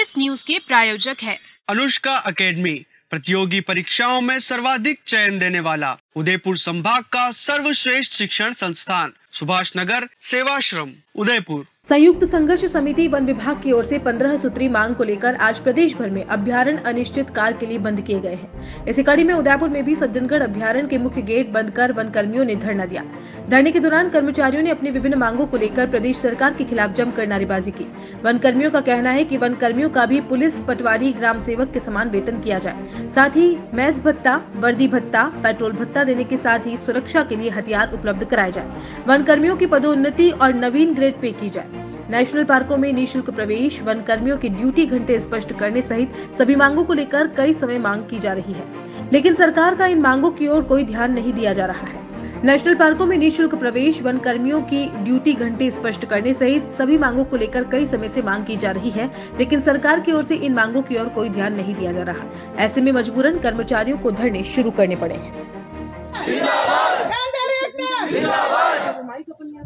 इस न्यूज़ के प्रायोजक है। अनुष्का अकेडमी, प्रतियोगी परीक्षाओं में सर्वाधिक चयन देने वाला उदयपुर संभाग का सर्वश्रेष्ठ शिक्षण संस्थान, सुभाष नगर, सेवाश्रम, उदयपुर। संयुक्त संघर्ष समिति वन विभाग की ओर से 15 सूत्री मांग को लेकर आज प्रदेश भर में अभ्यारण अनिश्चित काल के लिए बंद किए गए हैं। इसी कड़ी में उदयपुर में भी सज्जनगढ़ अभ्यारण के मुख्य गेट बंद कर वन कर्मियों ने धरना दिया। धरने के दौरान कर्मचारियों ने अपनी विभिन्न मांगों को लेकर प्रदेश सरकार के खिलाफ जमकर नारेबाजी की। वन कर्मियों का कहना है की वन कर्मियों का भी पुलिस, पटवारी, ग्राम सेवक के समान वेतन किया जाए। साथ ही मैस भत्ता, वर्दी भत्ता, पेट्रोल भत्ता देने के साथ ही सुरक्षा के लिए हथियार उपलब्ध कराए जाए। वन कर्मियों की पदोन्नति और नवीन ग्रेड पे की जाए। नेशनल पार्कों में निःशुल्क प्रवेश वन कर्मियों की ड्यूटी घंटे स्पष्ट करने सहित सभी मांगों को लेकर कई समय मांग की जा रही है। लेकिन सरकार का इन मांगों की ओर कोई ध्यान नहीं दिया जा रहा है। नेशनल पार्कों में निःशुल्क प्रवेश वन कर्मियों की ड्यूटी घंटे स्पष्ट करने सहित सभी मांगों को लेकर कई समय से मांग की जा रही है लेकिन सरकार की ओर से इन मांगों की ओर कोई ध्यान नहीं दिया जा रहा। ऐसे में मजबूरन कर्मचारियों को धरने शुरू करने पड़े हैं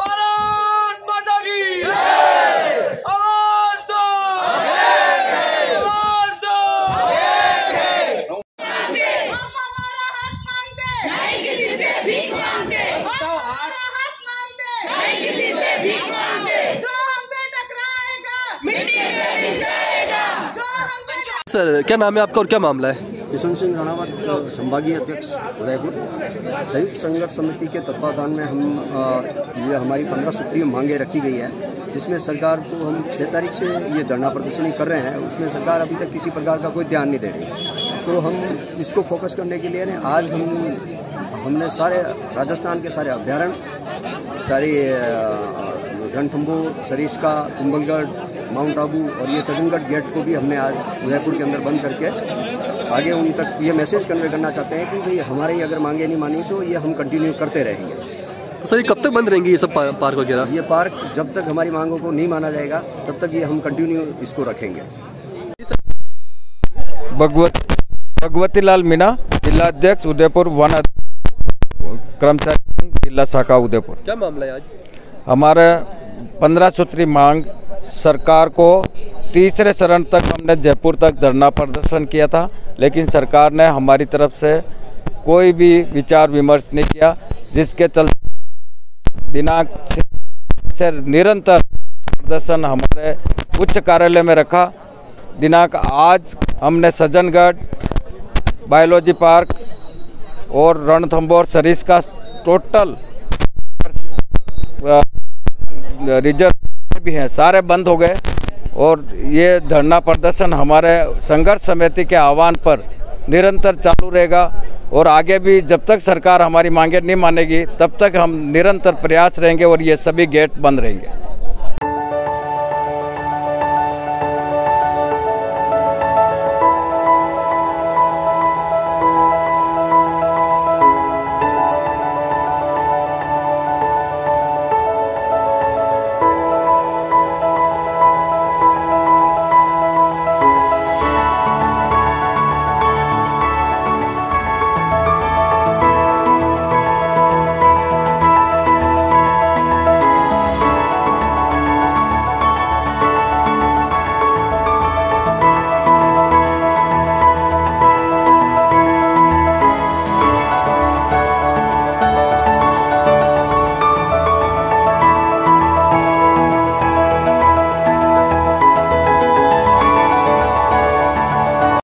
भारत माता की आवाज़ दो आवाज़ दो हम हमारा हक मांगते नहीं किसी से भीख मांगते हम हमारा हक मांगते नहीं किसी से भीख मांगते जो हम पे टकराएगा मिट्टी में मिल जाएगा जो हम पे सर, क्या नाम है आपका और क्या मामला है? किशन सिंह राणावत, संभागीय अध्यक्ष, उदयपुर। संयुक्त संघर्ष समिति के तत्वाधान में हम ये हमारी पंद्रह सूत्रीय मांगे रखी गई है, जिसमें सरकार को हम छह तारीख से ये धरना प्रदर्शनी कर रहे हैं, उसमें सरकार अभी तक किसी प्रकार का कोई ध्यान नहीं दे रही तो हम इसको फोकस करने के लिए आज हम, हमने सारे, राजस्थान के सारे अभ्यारण्य, सारी रणथम्बोर सरिस्का कुंभलगढ़ माउंट आबू और ये सजनगढ़ गेट को भी हमने आज उदयपुर के अंदर बंद करके आगे उन तक ये मैसेज कन्वे करना चाहते हैं कि भाई हमारी अगर मांगे नहीं मानी तो ये हम कंटिन्यू करते रहेंगे। तो सर ये कब तक बंद रहेंगी ये सब पार्क वगैरह? ये पार्क जब तक हमारी मांगों को नहीं माना जाएगा तब तक ये हम कंटिन्यू इसको रखेंगे। भगवत भगवती लाल मीना जिलाध्यक्ष उदयपुर वन कर्मचारी जिला शाखा उदयपुर। क्या मामला है आज? हमारे पंद्रह सूत्री मांग सरकार को तीसरे चरण तक हमने जयपुर तक धरना प्रदर्शन किया था, लेकिन सरकार ने हमारी तरफ़ से कोई भी विचार विमर्श नहीं किया, जिसके चलते दिनांक से निरंतर प्रदर्शन हमारे उच्च कार्यालय में रखा। दिनांक आज हमने सज्जनगढ़ बायोलॉजी पार्क और रणथंबोर सरीस का टोटल रिज़र्व भी हैं, सारे बंद हो गए। और ये धरना प्रदर्शन हमारे संघर्ष समिति के आह्वान पर निरंतर चालू रहेगा। और आगे भी जब तक सरकार हमारी मांगे नहीं मानेगी, तब तक हम निरंतर प्रयास रहेंगे और ये सभी गेट बंद रहेंगे।